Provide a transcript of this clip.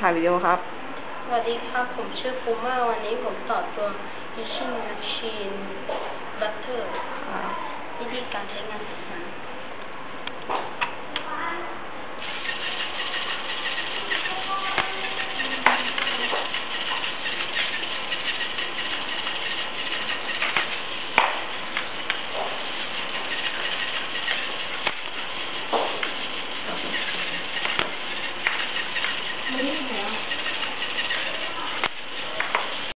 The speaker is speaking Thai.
ถ่ายวิดีโอครับ สวัสดีครับ ผมชื่อฟูมาวันนี้ผมต่อตัวมิชินแมชชีนบัตเตอร์วิธีการใช้งานสินค้